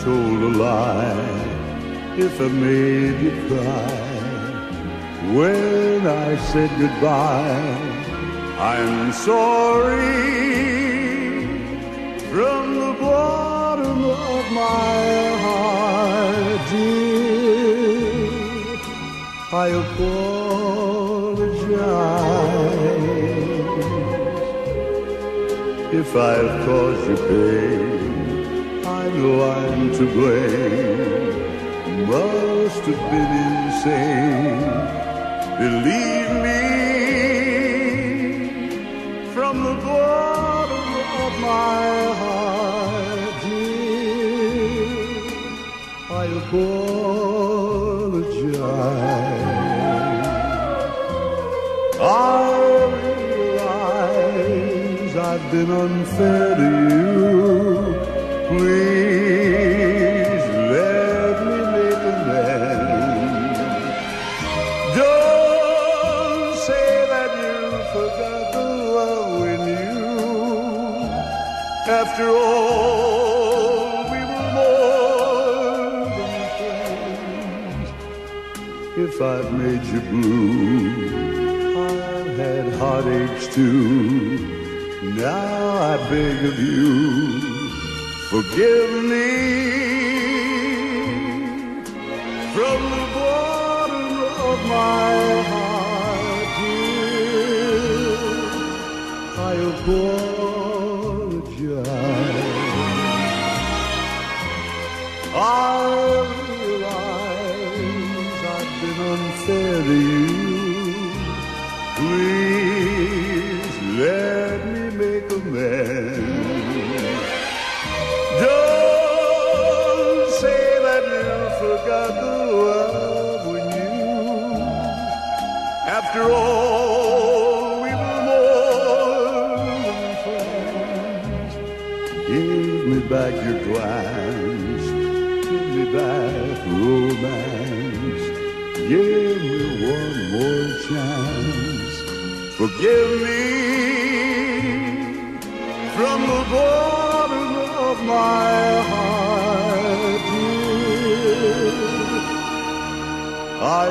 told a lie if I made you cry when I said goodbye. I'm sorry from the bottom of my heart, dear. I apologize if I've caused you pain. I'm to blame. Must have been insane. Believe me, from the bottom of my heart, dear, I apologize. I realize I've been unfair to you. Please let me make amends. Don't say that you forgot the love we knew. After all, we were more than friends. If I've made you blue, I've had heartaches too. Now I beg of you, forgive me from the bottom of my heart, dear. I apologize. I realize I've been unfair to you. Please After all, we were more than friends. Give me back your glance. Give me back romance. Give me one more chance. Forgive me from the bottom of my heart, dear. I